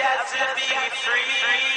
Got to be free.